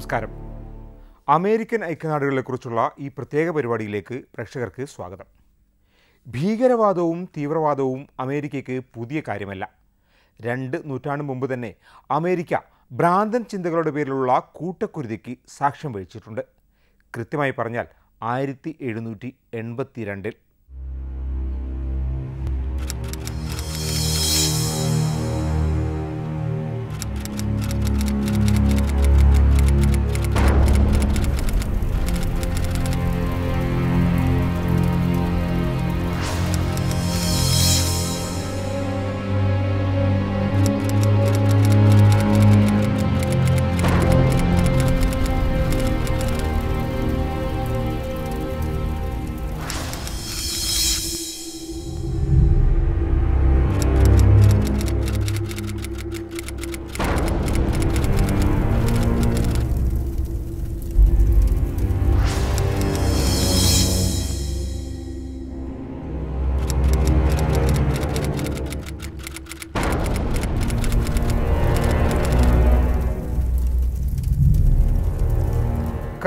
നമസ്കാരം. അമേരിക്കൻ ഐക്യനാടുകളെക്കുറിച്ചുള്ള ഈ പ്രത്യേക പരിപാടിയിലേക്ക് പ്രേക്ഷകർക്ക് സ്വാഗതം. ഭീകരവാദവും തീവ്രവാദവും അമേരിക്കയ്ക്ക് പുതിയ കാര്യമല്ല. രണ്ട് നൂറ്റാണ്ട് മുമ്പ് തന്നെ അമേരിക്ക ഭ്രാന്തൻ ചിന്തകളുടെ പേരിലുള്ള കൂട്ടക്കുരുതിക്ക് സാക്ഷ്യം വഹിച്ചിട്ടുണ്ട്. കൃത്യമായി പറഞ്ഞാൽ ആയിരത്തി എഴുന്നൂറ്റി എൺപത്തിരണ്ടിൽ.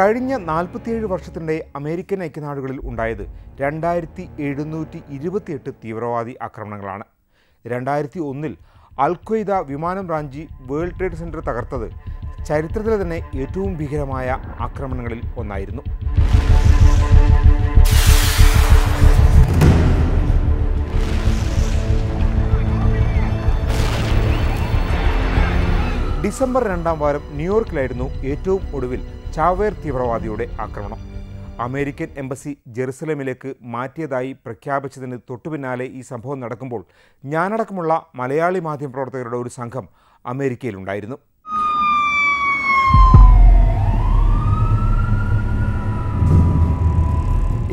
കഴിഞ്ഞ നാൽപ്പത്തിയേഴ് വർഷത്തിനിടെ അമേരിക്കൻ ഐക്യനാടുകളിൽ ഉണ്ടായത് രണ്ടായിരത്തി എഴുന്നൂറ്റി ഇരുപത്തിയെട്ട് തീവ്രവാദി ആക്രമണങ്ങളാണ്. രണ്ടായിരത്തി ഒന്നിൽ അൽഖ്വയ്ദ വിമാനം റാഞ്ചി വേൾഡ് ട്രേഡ് സെന്റർ തകർത്തത് ചരിത്രത്തിലെ തന്നെ ഏറ്റവും ഭീകരമായ ആക്രമണങ്ങളിൽ ഒന്നായിരുന്നു. ഡിസംബർ രണ്ടാം വാരം ന്യൂയോർക്കിലായിരുന്നു ഏറ്റവും ഒടുവിൽ ചാവേർ തീവ്രവാദിയുടെ ആക്രമണം. അമേരിക്കൻ എംബസി ജെറുസലേമിലേക്ക് മാറ്റിയതായി പ്രഖ്യാപിച്ചതിന് തൊട്ടുപിന്നാലെ ഈ സംഭവം നടക്കുമ്പോൾ ഞാനടക്കമുള്ള മലയാളി മാധ്യമപ്രവർത്തകരുടെ ഒരു സംഘം അമേരിക്കയിലുണ്ടായിരുന്നു.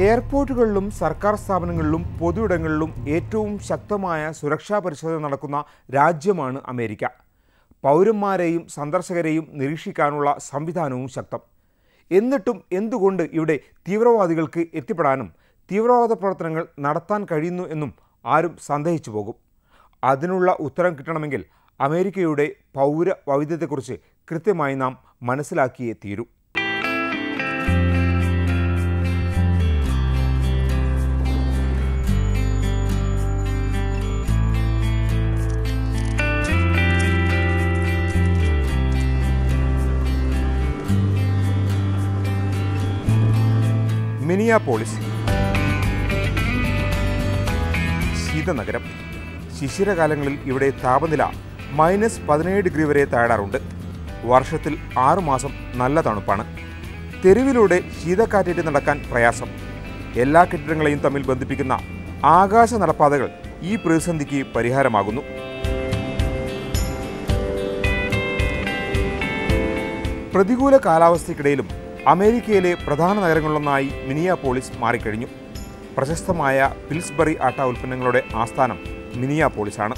എയർപോർട്ടുകളിലും സർക്കാർ സ്ഥാപനങ്ങളിലും പൊതുയിടങ്ങളിലും ഏറ്റവും ശക്തമായ സുരക്ഷാ പരിശോധന നടക്കുന്ന രാജ്യമാണ് അമേരിക്ക. പൗരന്മാരെയും സന്ദർശകരെയും നിരീക്ഷിക്കാനുള്ള സംവിധാനവും ശക്തം. എന്നിട്ടും എന്തുകൊണ്ട് ഇവിടെ തീവ്രവാദികൾക്ക് എത്തിപ്പെടാനും തീവ്രവാദ പ്രവർത്തനങ്ങൾ നടത്താൻ കഴിയുന്നു എന്നും ആരും സന്ദേഹിച്ചു പോകും. അതിനുള്ള ഉത്തരം കിട്ടണമെങ്കിൽ അമേരിക്കയുടെ പൗര വൈവിധ്യത്തെക്കുറിച്ച് കൃത്യമായി നാം മനസ്സിലാക്കിയേ തീരൂ. മിനിയാപോളിസ് ശീതനഗരം. ശിശിരകാലങ്ങളിൽ ഇവിടെ താപനില മൈനസ് പതിനേഴ് ഡിഗ്രി വരെ താഴാറുണ്ട് വർഷത്തിൽ ആറുമാസം നല്ല തണുപ്പാണ്. തെരുവിലൂടെ ശീതക്കാറ്റേറ്റ് നടക്കാൻ പ്രയാസം. എല്ലാ കെട്ടിടങ്ങളെയും തമ്മിൽ ബന്ധിപ്പിക്കുന്ന ആകാശ നടപ്പാതകൾ ഈ പ്രതിസന്ധിക്ക് പരിഹാരമാകുന്നു. പ്രതികൂല കാലാവസ്ഥയ്ക്കിടയിലും അമേരിക്കയിലെ പ്രധാന നഗരങ്ങളിലൊന്നായി മിനിയാപോളിസ് മാറിക്കഴിഞ്ഞു. പ്രശസ്തമായ പിൽസ്ബറി ആട്ട ഉൽപ്പന്നങ്ങളുടെ ആസ്ഥാനം മിനിയാപോളിസാണ്.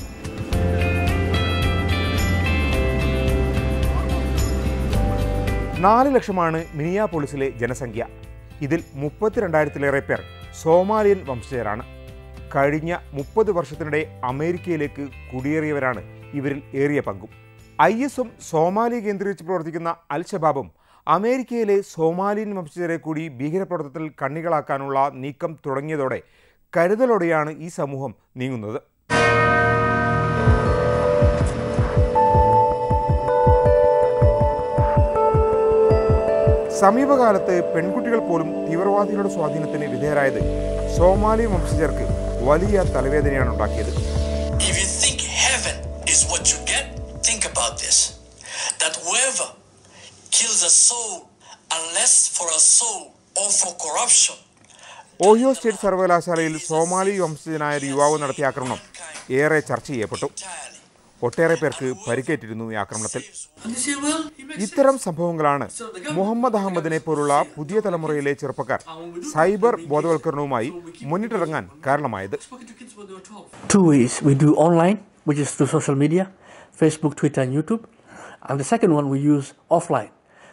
നാല് ലക്ഷമാണ് മിനിയാപോളിസിലെ ജനസംഖ്യ. ഇതിൽ മുപ്പത്തിരണ്ടായിരത്തിലേറെ പേർ സോമാലിയൻ വംശജരാണ്. കഴിഞ്ഞ മുപ്പത് വർഷത്തിനിടെ അമേരിക്കയിലേക്ക് കുടിയേറിയവരാണ് ഇവരിൽ ഏറിയ പങ്കും. ഐ എസും സോമാലി കേന്ദ്രീകരിച്ച് പ്രവർത്തിക്കുന്ന അൽ ഷബാബും അമേരിക്കയിലെ സോമാലിയൻ വംശജരെ കൂടി ഭീകരപ്രവർത്തനത്തിൽ കണ്ണികളാക്കാനുള്ള നീക്കം തുടങ്ങിയതോടെ കരുതലോടെയാണ് ഈ സമൂഹം നീങ്ങുന്നത്. സമീപകാലത്ത് പെൺകുട്ടികൾ പോലും തീവ്രവാദികളുടെ സ്വാധീനത്തിന് വിധേയരായത് സോമാലി വംശജർക്ക് വലിയ തലവേദനയാണ് ഉണ്ടാക്കിയത്. Kills a soul, unless for a soul or for corruption, Ohio State സർവകലാശാലയിൽ സോമാലി വംശജനായ ഒരു യുവാവ് നടത്തിയ ആക്രമണം ഏറെ ചർച്ച ചെയ്യപ്പെട്ടു. ഒട്ടേറെ പേർക്ക് പരിക്കേറ്റിരുന്നു ഈ ആക്രമണത്തിൽ ഇത്തരം സംഭവങ്ങളാണ് മുഹമ്മദ് അഹമ്മദിനെ പോലുള്ള പുതിയ തലമുറയിലെ ചെറുപ്പക്കാർ സൈബർ ബോധവൽക്കരണവുമായി മുന്നിട്ടിറങ്ങാൻ കാരണമായത് spoken to kids when they were 12. two ways. We do online, which is through social media, Facebook, Twitter, and YouTube. And the second one we use offline,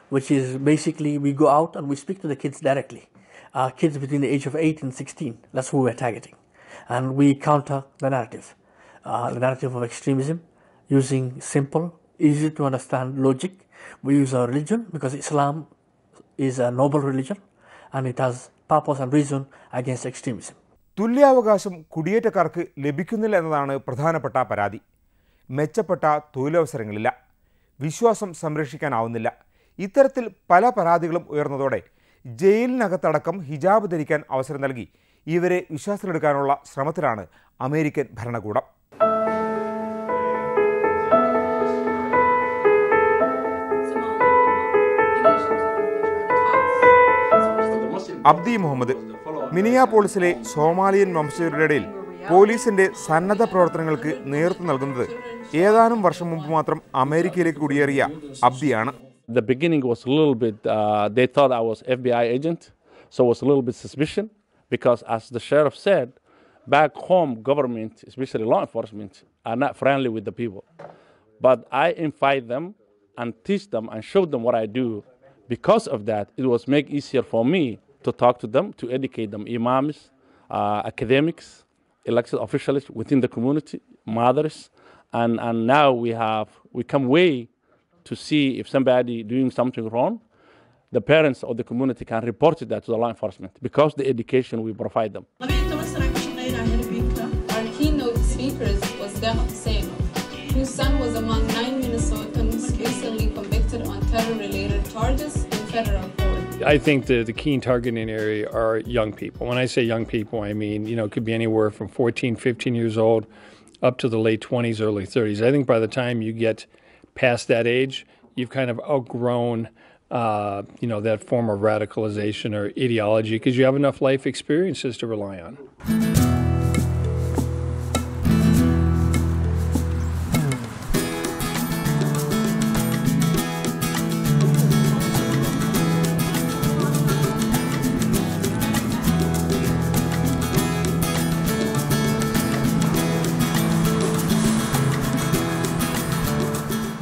which is basically we go out and we speak to the kids directly. Uh, kids between the age of 8 and 16, that's who we're targeting. And we counter the narrative, uh, the narrative of extremism, using simple, easy to understand logic We use our religion because Islam is a noble religion and it has purpose and reason against extremism. തുല്യാവകാശം കുടിയേറ്റക്കാർക്ക് ലഭിക്കുന്നില്ല എന്നതാണ് പ്രധാനപ്പെട്ട പരാതി മെച്ചപ്പെട്ട തൊഴിലവസരങ്ങളില്ല വിശ്വാസം സംരക്ഷിക്കാനാവുന്നില്ല ഇത്തരത്തിൽ പല പരാതികളും ഉയർന്നതോടെ ജയിലിനകത്തടക്കം ഹിജാബ് ധരിക്കാൻ അവസരം നൽകി. ഇവരെ വിശ്വാസത്തിലെടുക്കാനുള്ള ശ്രമത്തിലാണ് അമേരിക്കൻ ഭരണകൂടം. അബ്ദി മുഹമ്മദ് മിനിയാപോളിസിലെ സോമാലിയൻ വംശജരുടെ ഇടയിൽ പോലീസിന്റെ സന്നദ്ധ പ്രവർത്തനങ്ങൾക്ക് നേതൃത്വം നൽകുന്നത് ഏതാനും വർഷം മുമ്പ് മാത്രം അമേരിക്കയിലേക്ക് കുടിയേറിയ അബ്ദിയാണ്. The beginning was a little bit, uh, they thought I was FBI agent, so it was a little bit suspicion because as the sheriff said, back home government, especially law enforcement, are not friendly with the people. But I invite them and teach them and show them what I do. Because of that, it was make easier for me to talk to them, to educate them, imams, uh, academics, elected officials within the community, mothers, and, and now we have, we come way to see if somebody doing something wrong, the parents or the community can report that to the law enforcement because the education we provide them. Our keynote speakers was Demo Seno, whose son was among nine Minnesotans recently convicted on terror-related charges in federal court. I think the, the keen targeting area are young people. When I say young people, I mean, you know, it could be anywhere from 14, 15 years old up to the late 20s, early 30s. I think by the time you get past that age, you've kind of outgrown, uh, you know, that form of radicalization or ideology because you have enough life experiences to rely on.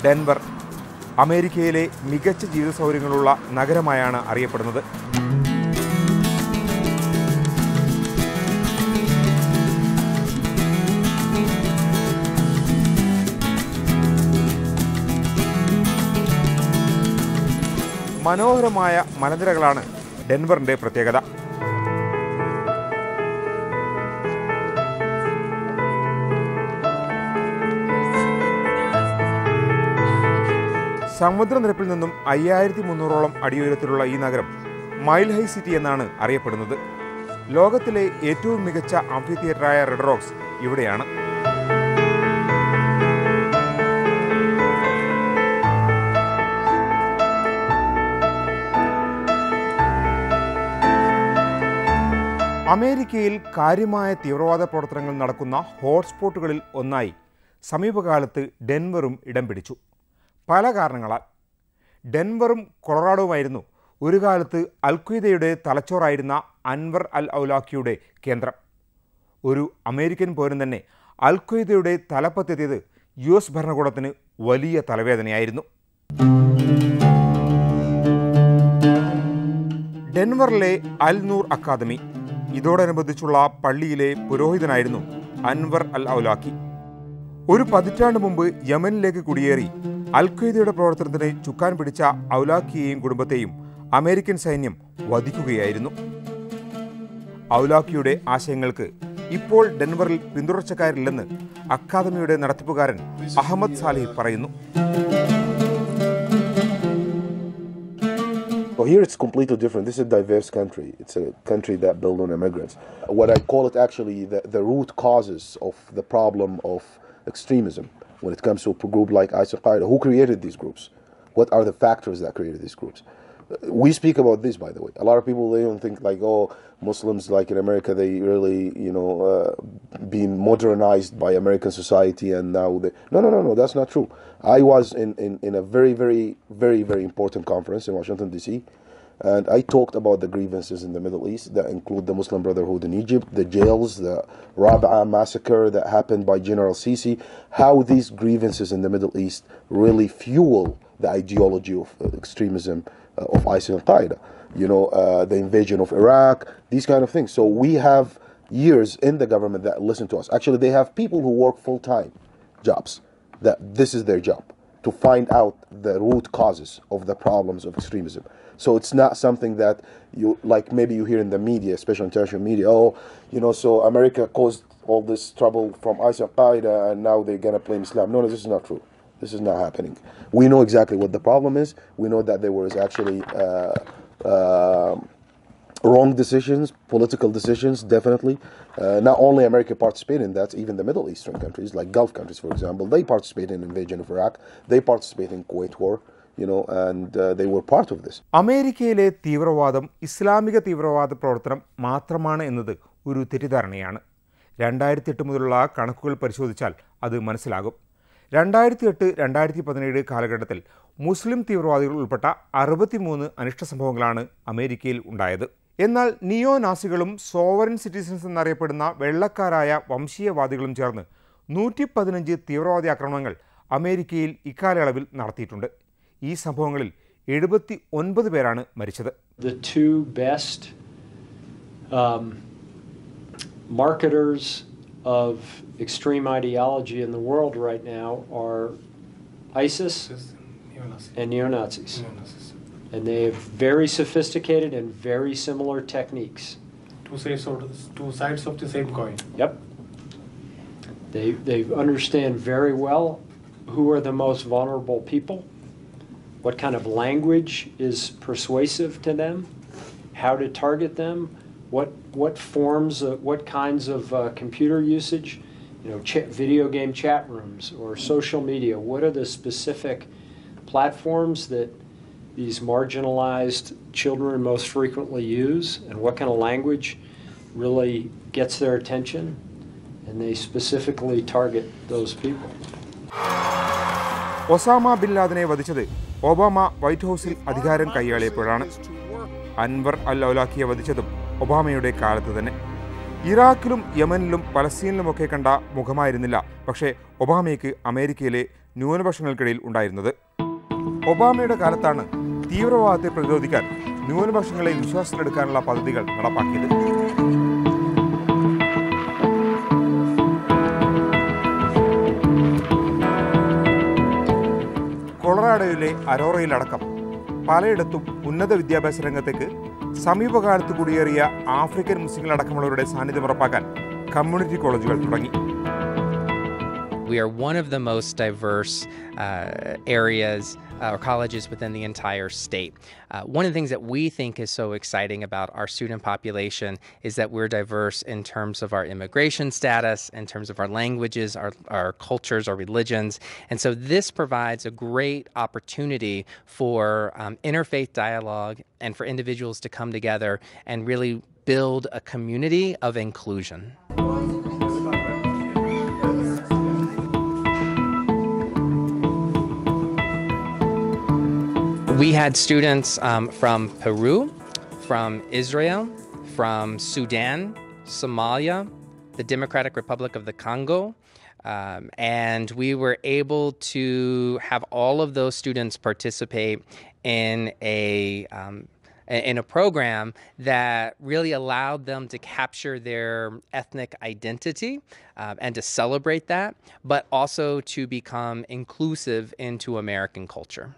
Denver അമേരിക്കയിലെ മികച്ച ജീവിത സൗകര്യങ്ങളുള്ള നഗരമായാണ് അറിയപ്പെടുന്നത്. മനോഹരമായ മലനിരകളാണ് ഡെൻവറിന്റെ പ്രത്യേകത. സമുദ്രനിരപ്പിൽ നിന്നും അയ്യായിരത്തി മുന്നൂറോളം അടിയുയരത്തിലുള്ള ഈ നഗരം മൈൽ ഹൈ സിറ്റി എന്നാണ് അറിയപ്പെടുന്നത്. ലോകത്തിലെ ഏറ്റവും മികച്ച ആംഫി തിയേറ്ററായ റെഡ് റോക്സ് ഇവിടെയാണ്. അമേരിക്കയിൽ കാര്യമായ തീവ്രവാദ പ്രവർത്തനങ്ങൾ നടക്കുന്ന ഹോട്ട്സ്പോട്ടുകളിൽ ഒന്നായി സമീപകാലത്ത് ഡെൻവറും ഇടം പിടിച്ചു. പല കാരണങ്ങളാൽ. ഡെൻവറും കൊളറാഡോവുമായിരുന്നു ഒരു കാലത്ത് അൽഖ്വയ്ദയുടെ തലച്ചോറായിരുന്ന അൻവർ അൽ ഔലാക്കിയുടെ കേന്ദ്രം. ഒരു അമേരിക്കൻ പൗരൻ തന്നെ അൽഖ്വയ്ദയുടെ തലപ്പത്തെത്തിയത് യു എസ് ഭരണകൂടത്തിന് വലിയ തലവേദനയായിരുന്നു. ഡെൻവറിലെ അൽ നൂർ അക്കാദമി ഇതോടനുബന്ധിച്ചുള്ള പള്ളിയിലെ പുരോഹിതനായിരുന്നു അൻവർ അൽ ഔലാക്കി ഒരു പതിറ്റാണ്ട് മുമ്പ് യമനിലേക്ക് കുടിയേറി അൽഖ്വയ്ദയുടെ പ്രവർത്തനത്തിന് ചുക്കാൻ പിടിച്ച ഔലാഖിയെയും കുടുംബത്തെയും അമേരിക്കൻ സൈന്യം വധിക്കുകയായിരുന്നു ഔലാഖിയുടെ ആശയങ്ങൾക്ക് ഇപ്പോൾ ഡെൻവറിൽ പിന്തുടർച്ചക്കാരില്ലെന്ന് അക്കാദമിയുടെ നടത്തിപ്പുകാരൻ അഹമ്മദ് സാലിഹ് പറയുന്നു Well, here it's completely different. This is a diverse country. It's a country that built on immigrants. What I call it actually the, the root causes of the problem of extremism when it comes to a group like ISIL Qaeda. Who created these groups? What are the factors that created these groups? We speak about this, by the way. A lot of people they don't think like, oh, Muslims like in America they really, you know, uh, being modernized by American society and now they. No, no, no, no. That's not true. I was in, in, in a very, very, very, very important conference in Washington D.C. And I talked about the grievances in the Middle East that include the Muslim Brotherhood in Egypt, the jails, the Rab'a massacre that happened by General Sisi, how these grievances in the Middle East really fuel the ideology of uh, extremism uh, of ISIL and Qaeda. You know, uh, the invasion of Iraq, these kind of things. So we have years in the government that listen to us. Actually, they have people who work full time jobs that this is their job. To find out the root causes of the problems of extremism. So it's not something that you like maybe you hear in the media, especially international media. Oh, you know, so America caused all this trouble from ISIS Al Qaeda, and now they're gonna blame Islam. No, no, this is not true. This is not happening. We know exactly what the problem is. We know that there was actually uh, uh, wrong decisions, political decisions, definitely. Uh, not only America participated in that, even the Middle Eastern countries, like Gulf countries, for example, they participated in invasion of Iraq. They participated in Kuwait war, you know, and uh, they were part of this. അമേരിക്കയിലെ തീവ്രവാദം ഇസ്ലാമിക തീവ്രവാദ പ്രവർത്തനം മാത്രമാണ് എന്നത് ഒരു തെറ്റിദ്ധാരണയാണ് രണ്ടായിരത്തി എട്ട് മുതലുള്ള കണക്കുകൾ പരിശോധിച്ചാൽ അത് മനസ്സിലാകും രണ്ടായിരത്തി എട്ട് രണ്ടായിരത്തി പതിനേഴ് കാലഘട്ടത്തിൽ മുസ്ലിം തീവ്രവാദികൾ ഉൾപ്പെട്ട അറുപത്തിമൂന്ന് അനിഷ്ട സംഭവങ്ങളാണ് അമേരിക്കയിൽ ഉണ്ടായത് എന്നാൽ നിയോ നാസികളും സോവറിൻ സിറ്റിസൺസ് എന്നറിയപ്പെടുന്ന വെള്ളക്കാരായ വംശീയവാദികളും ചേർന്ന് നൂറ്റി പതിനഞ്ച് തീവ്രവാദി ആക്രമണങ്ങൾ അമേരിക്കയിൽ ഇക്കാലയളവിൽ നടത്തിയിട്ടുണ്ട്. ഈ സംഭവങ്ങളിൽ എഴുപത്തി ഒൻപത് പേരാണ് മരിച്ചത്. Um, marketers of extreme ideology in the world right now are ISIS and neo Nazis. And they have very sophisticated and very similar techniques. Two sides of two sides of the same coin. Yep. They, they understand very well who are the most vulnerable people, what kind of language is persuasive to them, how to target them, what, what forms, of, what kinds of uh, computer usage, you know, ch- video game chat rooms or social media. What are the specific platforms that these marginalized children most frequently use, and what kind of language really gets their attention? And they specifically target those people. Osama bin ലാദനെ വധിച്ചത് Obama white ഹൗസിൽ അധികാരം കൈയാളിയപ്പോഴാണ് അൻവർ അൽ ഔലാഖിയെ വധിച്ചതും ഒബാമയുടെ കാലത്ത് തന്നെ ഇറാഖിലും യമനിലും പലസ്തീനിലുമൊക്കെ കണ്ട മുഖമായിരുന്നില്ല പക്ഷേ ഒബാമയ്ക്ക് അമേരിക്കയിലെ ന്യൂനപക്ഷങ്ങൾക്കിടയിൽ ഉണ്ടായിരുന്നത് ഒബാമയുടെ കാലത്താണ് തീവ്രവാദത്തെ പ്രതിരോധിക്കാൻ ന്യൂനപക്ഷങ്ങളെ വിശ്വാസത്തിലെടുക്കാനുള്ള പദ്ധതികൾ നടപ്പാക്കിയത്. കൊളറാഡോയിലെ അരോറയിലടക്കം പലയിടത്തും ഉന്നത വിദ്യാഭ്യാസ രംഗത്തേക്ക് സമീപകാലത്ത് കുടിയേറിയ ആഫ്രിക്കൻ മുസ്ലിങ്ങളടക്കമുള്ളവരുടെ സാന്നിധ്യം ഉറപ്പാക്കാൻ കമ്മ്യൂണിറ്റി കോളേജുകൾ തുടങ്ങി. We are one of the most diverse uh, areas uh, or colleges within the entire state. Uh, one of the things that we think is so exciting about our student population is that we're diverse in terms of our immigration status, in terms of our languages, our, our cultures, our religions. And so this provides a great opportunity for um, interfaith dialogue and for individuals to come together and really build a community of inclusion. We had students um, from Peru, from Israel, from Sudan, Somalia, the Democratic Republic of the Congo, um, and we were able to have all of those students participate in a um, in a program that really allowed them to capture their ethnic identity uh, and to celebrate that, but also to become inclusive into American culture.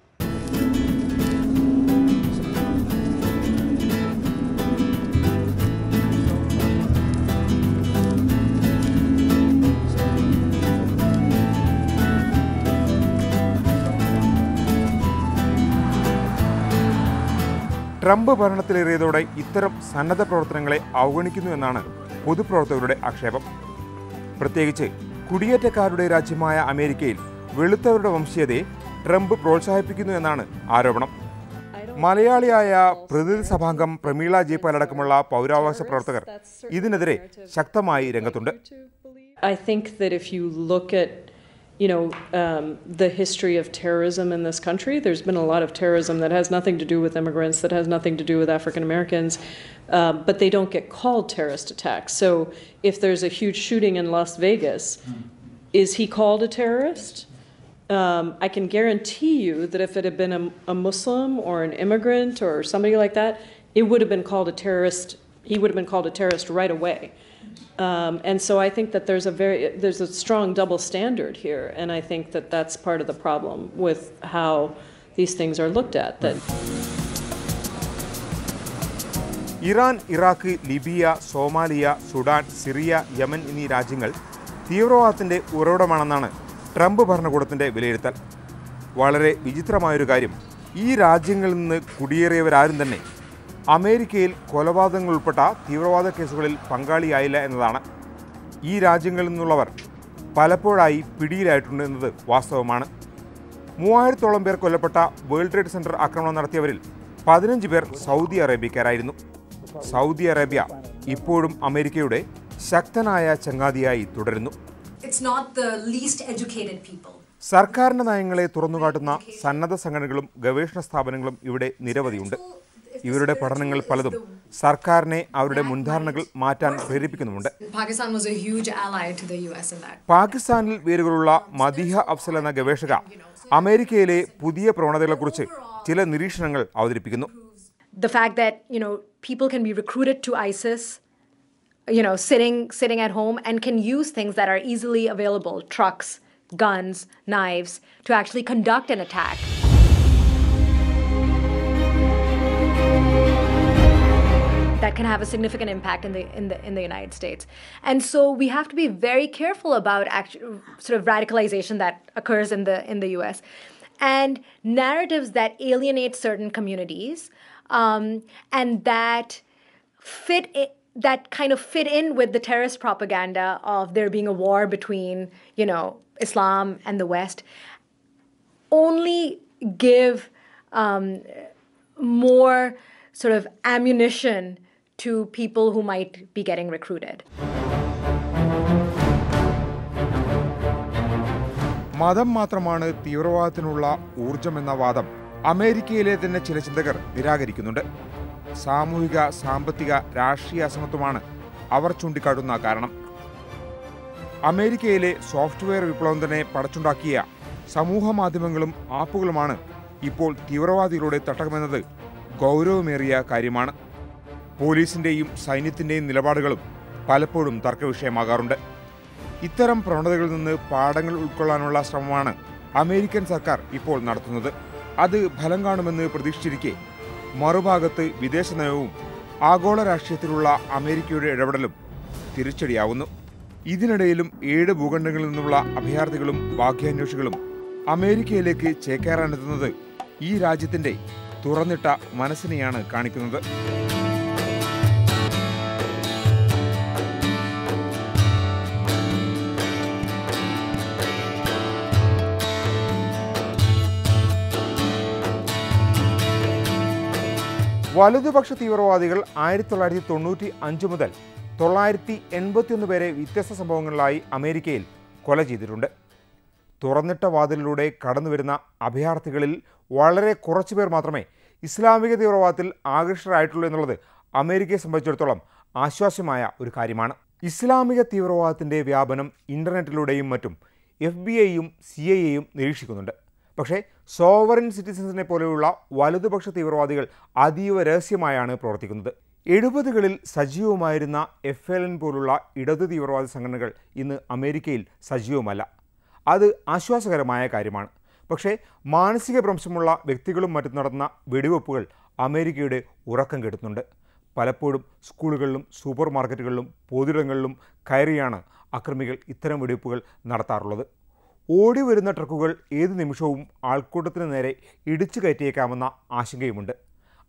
Trump ഭരണത്തിലേറിയതോടെ ഇത്തരം സന്നദ്ധ പ്രവർത്തനങ്ങളെ അവഗണിക്കുന്നു എന്നാണ് പൊതുപ്രവർത്തകരുടെ ആക്ഷേപം. പ്രത്യേകിച്ച് കുടിയേറ്റക്കാരുടെ രാജ്യമായ അമേരിക്കയിൽ വെളുത്തവരുടെ വംശീയതയെ Trump പ്രോത്സാഹിപ്പിക്കുന്നു എന്നാണ് ആരോപണം. മലയാളിയായ പ്രതിനിധി സഭാംഗം പ്രമീള ജയ്പാൽ അടക്കമുള്ള പൗരാവകാശ പ്രവർത്തകർ ഇതിനെതിരെ ശക്തമായി രംഗത്തുണ്ട്. I think that if you look at you know, um, the history of terrorism in this country. There's been a lot of terrorism that has nothing to do with immigrants, that has nothing to do with African Americans, um, but they don't get called terrorist attacks. So if there's a huge shooting in Las Vegas, is he called a terrorist? Um, I can guarantee you that if it had been a, a Muslim or an immigrant or somebody like that, it would have been called a terrorist. He would have been called a terrorist right away. Um, and so I think that there's a very there's a strong double standard here, and I think that that's part of the problem with how these things are looked at. That Iran Iraq Libya Somalia Sudan Syria Yemen എന്നീ രാജ്യങ്ങൾ തീവ്രവാദത്തിന്റെ ഉറവിടമാണെന്നാണ് Trump ഭരണകൂടത്തിന്റെ വിലയിരുത്തൽ വളരെ വിചിത്രമായൊരു കാര്യം ഈ രാജ്യങ്ങളിൽ നിന്ന് കുടിയേറിയവരാരും തന്നെ അമേരിക്കയിൽ കൊലപാതകങ്ങൾ ഉൾപ്പെട്ട തീവ്രവാദ കേസുകളിൽ പങ്കാളിയായില്ല എന്നതാണ്. ഈ രാജ്യങ്ങളിൽ നിന്നുള്ളവർ പലപ്പോഴായി പിടിയിലായിട്ടുണ്ട് എന്നത് വാസ്തവമാണ്. മൂവായിരത്തോളം പേർ കൊല്ലപ്പെട്ട വേൾഡ് ട്രേഡ് സെന്റർ ആക്രമണം നടത്തിയവരിൽ പതിനഞ്ച് പേർ സൗദി അറേബ്യക്കാരായിരുന്നു. സൗദി അറേബ്യ ഇപ്പോഴും അമേരിക്കയുടെ ശക്തനായ ചങ്ങാതിയായി തുടരുന്നു. സർക്കാരിന്റെ നയങ്ങളെ തുറന്നുകാട്ടുന്ന സന്നദ്ധ സംഘടനകളും ഗവേഷണ സ്ഥാപനങ്ങളും ഇവിടെ നിരവധിയുണ്ട്. ഇവരുടെ പഠനങ്ങൾ പലതും സർക്കാരിനെ അവരുടെ മുൻധാരണകൾ മാറ്റാൻ പ്രേരിപ്പിക്കുന്നുമുണ്ട്. പാകിസ്ഥാനിൽ വേരുകളുള്ള മദീഹ അഫ്സൽ എന്ന ഗവേഷക അമേരിക്കയിലെ പുതിയ പ്രവണതകളെക്കുറിച്ച് ചില നിരീക്ഷണങ്ങൾ അവതരിപ്പിക്കുന്നു. You know sitting sitting at home and can use things that are easily available trucks guns knives to actually conduct an attack. That can have a significant impact in the in the in the United States. And so we have to be very careful about actu- sort of radicalization that occurs in the in the U.S. and narratives that alienate certain communities um, and that fit that kind of fit in with the terrorist propaganda of there being a war between you know Islam and the West. Only give um, more sort of ammunition to people who might be getting recruited. മതം മാത്രമാണ് തീവ്രവാദത്തിനുള്ള ഊർജമെന്ന വാദം അമേരിക്കയിലെ തന്നെ ചില ചിന്തകർ നിരാകരിക്കുന്നുണ്ട്. സാമൂഹിക സാമ്പത്തിക രാഷ്ട്രീയ അസമത്വമാണ് അവർ ചൂണ്ടിക്കാട്ടുന്ന കാരണം. അമേരിക്കയിലെ സോഫ്റ്റ്വെയർ വിപ്ലവം തന്നെ പടച്ചുണ്ടാക്കിയ സമൂഹ മാധ്യമങ്ങളും ആപ്പുകളുമാണ് ഇപ്പോൾ തീവ്രവാദികളുടെ തട്ടകമെന്നത് ഗൗരവമേറിയ കാര്യമാണ്. പോലീസിന്റെയും സൈന്യത്തിന്റെയും നിലപാടുകളും പലപ്പോഴും തർക്കവിഷയമാകാറുണ്ട്. ഇത്തരം പ്രവണതകളിൽ നിന്ന് പാഠങ്ങൾ ഉൾക്കൊള്ളാനുള്ള ശ്രമമാണ് അമേരിക്കൻ സർക്കാർ ഇപ്പോൾ നടത്തുന്നത്. അത് ഫലം കാണുമെന്ന് പ്രതീക്ഷിച്ചിരിക്കെ മറുഭാഗത്ത് വിദേശ നയവും ആഗോള രാഷ്ട്രീയത്തിലുള്ള അമേരിക്കയുടെ ഇടപെടലും തിരിച്ചടിയാവുന്നു. ഇതിനിടയിലും ഏഴ് ഭൂഖണ്ഡങ്ങളിൽ നിന്നുള്ള അഭയാർത്ഥികളും ബാഹ്യാന്വേഷികളും അമേരിക്കയിലേക്ക് ചേക്കേറാനെത്തുന്നത് ഈ രാജ്യത്തിന്റെ തുറന്നിട്ട മനസ്സിനെയാണ് കാണിക്കുന്നത്. വലതുപക്ഷ തീവ്രവാദികൾ ആയിരത്തി തൊള്ളായിരത്തി തൊണ്ണൂറ്റി അഞ്ച് മുതൽ തൊള്ളായിരത്തി എൺപത്തിയൊന്ന് പേരെ വ്യത്യസ്ത സംഭവങ്ങളിലായി അമേരിക്കയിൽ കൊല ചെയ്തിട്ടുണ്ട്. തുറന്നിട്ട വാതിലിലൂടെ കടന്നുവരുന്ന അഭയാർത്ഥികളിൽ വളരെ കുറച്ചു പേർ മാത്രമേ ഇസ്ലാമിക തീവ്രവാദത്തിൽ ആകർഷകരായിട്ടുള്ളൂ എന്നുള്ളത് അമേരിക്കയെ സംബന്ധിച്ചിടത്തോളം ആശ്വാസ്യമായ ഒരു കാര്യമാണ്. ഇസ്ലാമിക തീവ്രവാദത്തിന്റെ വ്യാപനം ഇന്റർനെറ്റിലൂടെയും മറ്റും എഫ് ബി ഐയും സി ഐ എയും നിരീക്ഷിക്കുന്നുണ്ട്. പക്ഷേ സോവറിൻ സിറ്റിസൻസിനെ പോലെയുള്ള വലതുപക്ഷ തീവ്രവാദികൾ അതീവ രഹസ്യമായാണ് പ്രവർത്തിക്കുന്നത്. എഴുപതുകളിൽ സജീവമായിരുന്ന എഫ് എൽ എൻ പോലുള്ള ഇടതു തീവ്രവാദ സംഘടനകൾ ഇന്ന് അമേരിക്കയിൽ സജീവമല്ല. അത് ആശ്വാസകരമായ കാര്യമാണ്. പക്ഷേ മാനസിക ഭ്രംശമുള്ള വ്യക്തികളും മറ്റും നടന്ന വെടിവെപ്പുകൾ അമേരിക്കയുടെ ഉറക്കം കെടുത്തുന്നുണ്ട്. പലപ്പോഴും സ്കൂളുകളിലും സൂപ്പർ മാർക്കറ്റുകളിലും പൊതുയിടങ്ങളിലും കയറിയാണ് അക്രമികൾ ഇത്തരം വെടിവെപ്പുകൾ നടത്താറുള്ളത്. ഓടി വരുന്ന ട്രക്കുകൾ ഏത് നിമിഷവും ആൾക്കൂട്ടത്തിന് നേരെ ഇടിച്ചു കയറ്റിയേക്കാമെന്ന ആശങ്കയുമുണ്ട്.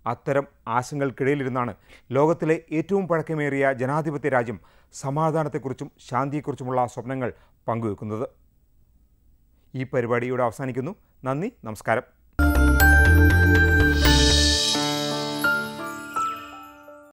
അത്തരം ആശങ്കകൾക്കിടയിലിരുന്നാണ് ലോകത്തിലെ ഏറ്റവും പഴക്കമേറിയ ജനാധിപത്യ രാജ്യം സമാധാനത്തെക്കുറിച്ചും ശാന്തിയെക്കുറിച്ചുമുള്ള സ്വപ്നങ്ങൾ പങ്കുവെക്കുന്നത്. ഈ പരിപാടി ഇവിടെ അവസാനിക്കുന്നു. നന്ദി നമസ്കാരം.